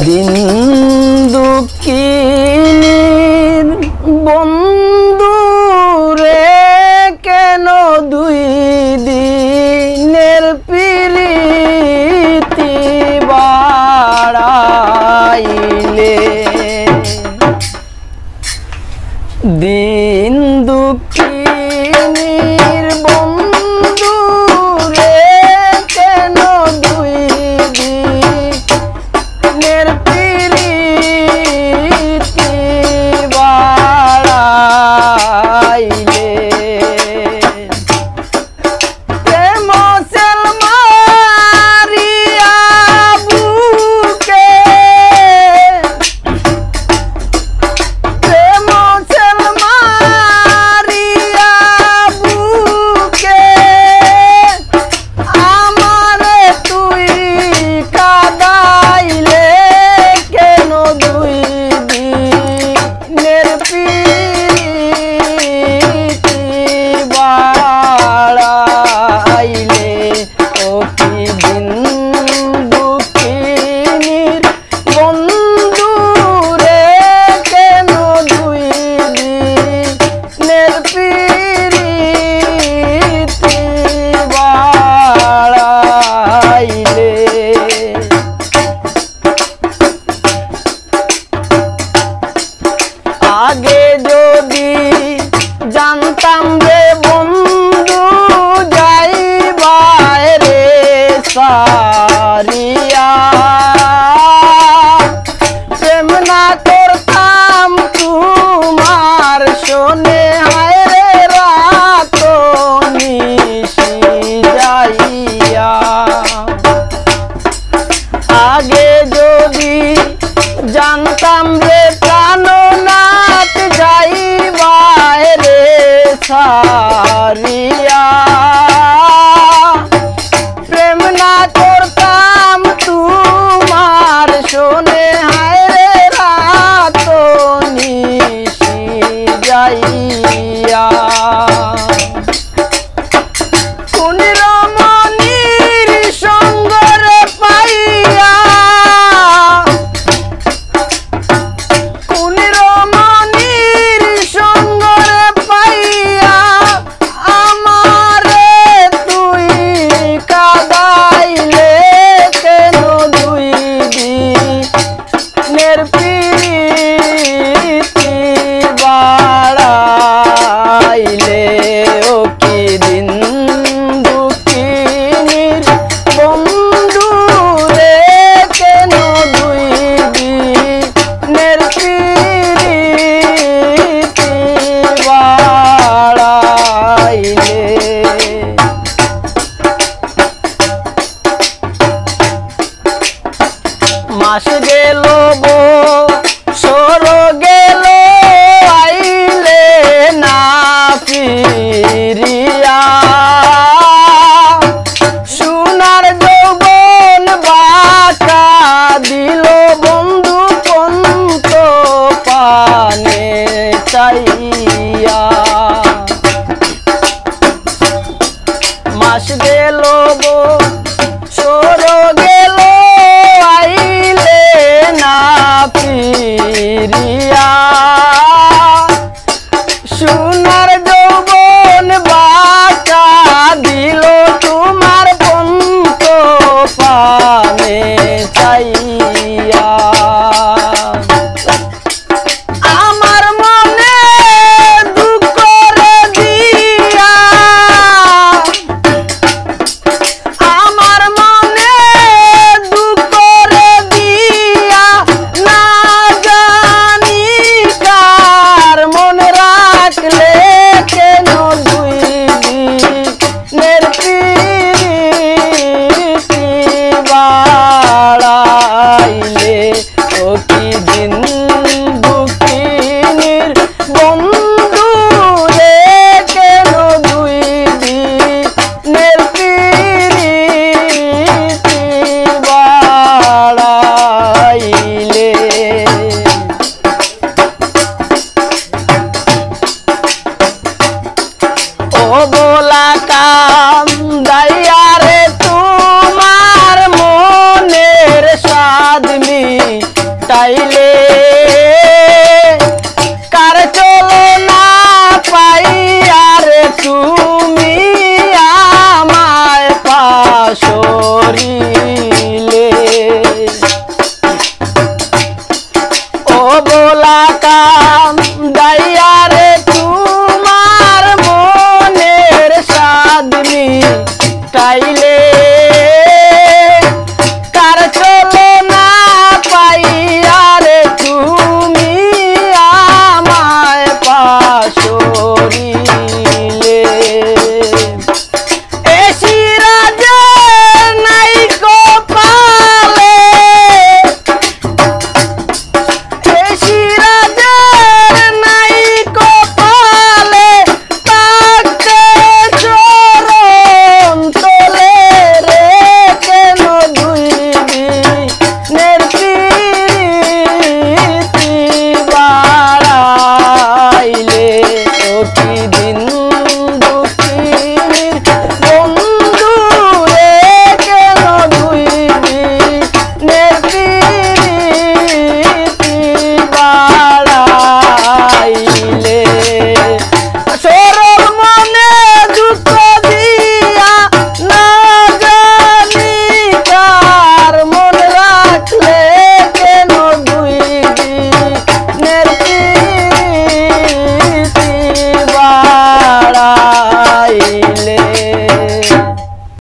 দিন দুঃখিনীর বন্ধু सा বাড়াইলে মাস গেল দাইয়া টাইলে কার চলো না পাইয়ারে তুমি আমায় পাশরিলে। ও বোলা কাম দাইয়ারে তোমার মনের সাদনি টাইলে